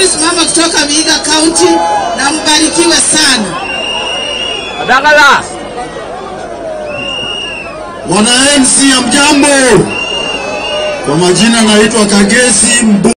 kutoka Vihiga County na mbarikiwe sana. Adagala. Wana MC ya mjambo, kwa majina naitwa Kagesi Mbu